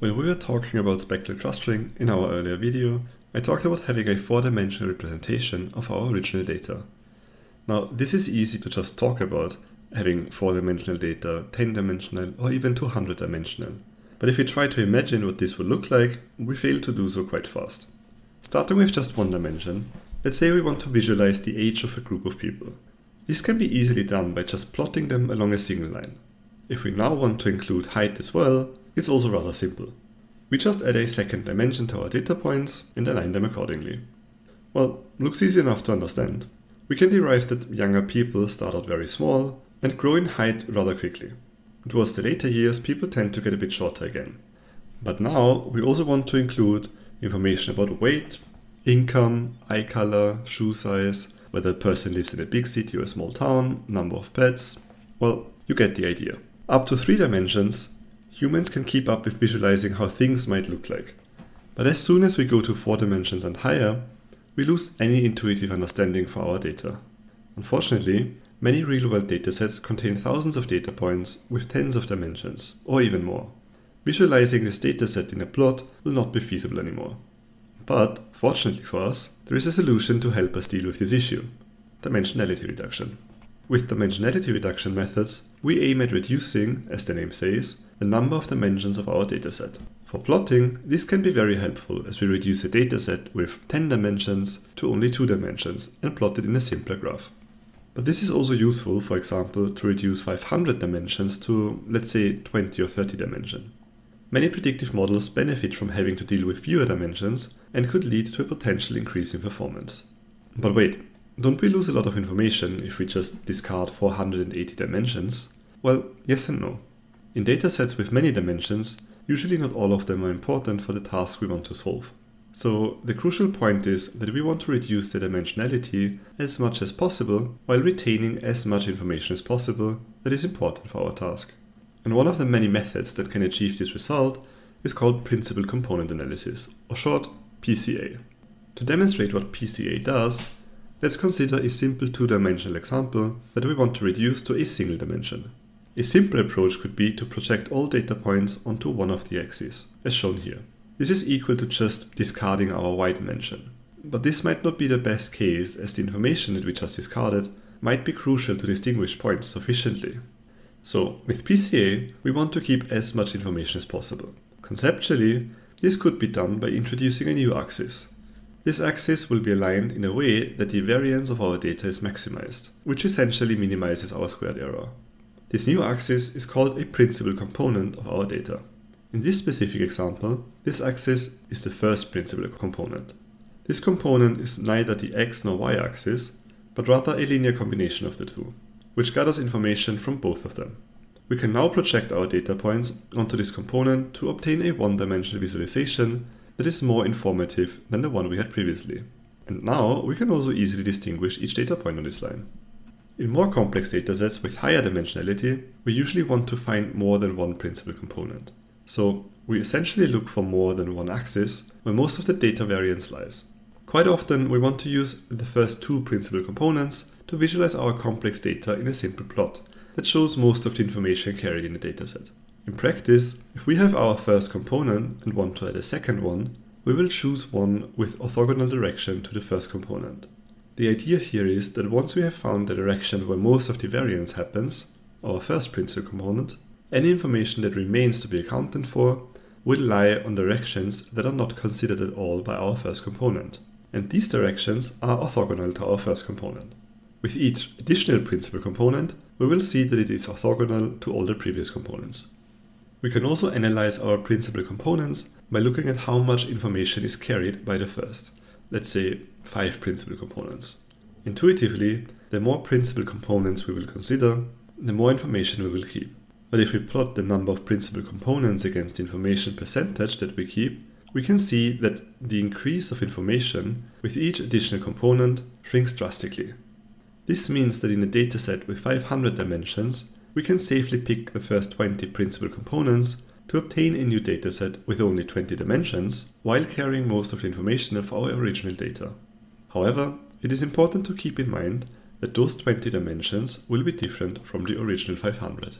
When we were talking about spectral clustering in our earlier video, I talked about having a four-dimensional representation of our original data. Now, this is easy to just talk about, having four-dimensional data, 10-dimensional, or even 200-dimensional. But if we try to imagine what this would look like, we fail to do so quite fast. Starting with just one dimension, let's say we want to visualize the age of a group of people. This can be easily done by just plotting them along a single line. If we now want to include height as well, it's also rather simple. We just add a second dimension to our data points and align them accordingly. Well, looks easy enough to understand. We can derive that younger people start out very small and grow in height rather quickly. Towards the later years, people tend to get a bit shorter again. But now we also want to include information about weight, income, eye color, shoe size, whether a person lives in a big city or a small town, number of pets. Well, you get the idea. Up to three dimensions, humans can keep up with visualizing how things might look like. But as soon as we go to four dimensions and higher, we lose any intuitive understanding for our data. Unfortunately, many real-world datasets contain thousands of data points with tens of dimensions, or even more. Visualizing this dataset in a plot will not be feasible anymore. But, fortunately for us, there is a solution to help us deal with this issue, dimensionality reduction. With dimensionality reduction methods, we aim at reducing, as the name says, the number of dimensions of our dataset. For plotting, this can be very helpful as we reduce a dataset with 10 dimensions to only 2 dimensions and plot it in a simpler graph. But this is also useful, for example, to reduce 500 dimensions to, let's say, 20 or 30 dimension. Many predictive models benefit from having to deal with fewer dimensions and could lead to a potential increase in performance. But wait, don't we lose a lot of information if we just discard 480 dimensions? Well, yes and no. In datasets with many dimensions, usually not all of them are important for the task we want to solve. So the crucial point is that we want to reduce the dimensionality as much as possible while retaining as much information as possible that is important for our task. And one of the many methods that can achieve this result is called Principal Component Analysis, or short PCA. To demonstrate what PCA does, Let's consider a simple two-dimensional example that we want to reduce to a single dimension. A simple approach could be to project all data points onto one of the axes, as shown here. This is equal to just discarding our y dimension. But this might not be the best case as the information that we just discarded might be crucial to distinguish points sufficiently. So, with PCA, we want to keep as much information as possible. Conceptually, this could be done by introducing a new axis, this axis will be aligned in a way that the variance of our data is maximized, which essentially minimizes our squared error. This new axis is called a principal component of our data. In this specific example, this axis is the first principal component. This component is neither the x nor y axis, but rather a linear combination of the two, which gathers information from both of them. We can now project our data points onto this component to obtain a one-dimensional visualization that is more informative than the one we had previously. And now we can also easily distinguish each data point on this line. In more complex datasets with higher dimensionality, we usually want to find more than one principal component. So we essentially look for more than one axis where most of the data variance lies. Quite often we want to use the first two principal components to visualize our complex data in a simple plot that shows most of the information carried in a dataset. In practice, if we have our first component and want to add a second one, we will choose one with orthogonal direction to the first component. The idea here is that once we have found the direction where most of the variance happens, our first principal component, any information that remains to be accounted for will lie on directions that are not considered at all by our first component. And these directions are orthogonal to our first component. With each additional principal component, we will see that it is orthogonal to all the previous components. We can also analyze our principal components by looking at how much information is carried by the first, let's say five principal components. Intuitively, the more principal components we will consider, the more information we will keep. But if we plot the number of principal components against the information percentage that we keep, we can see that the increase of information with each additional component shrinks drastically. This means that in a dataset with 500 dimensions, we can safely pick the first 20 principal components to obtain a new dataset with only 20 dimensions while carrying most of the information of our original data. However, it is important to keep in mind that those 20 dimensions will be different from the original 500.